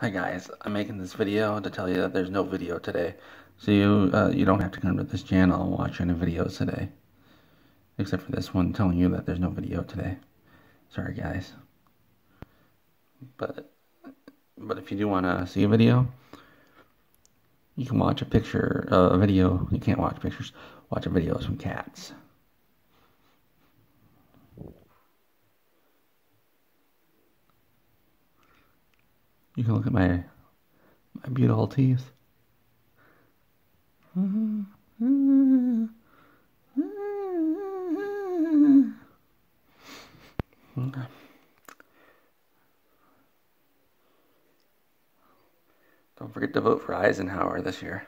Hi guys, I'm making this video to tell you that there's no video today. So you uh, you don't have to come to this channel and watch any videos today. Except for this one telling you that there's no video today. Sorry guys. But but if you do want to see a video, you can watch a picture, uh, a video. You can't watch pictures. Watch a video of some cats. You can look at my my beautiful teeth. Don't forget to vote for Eisenhower this year.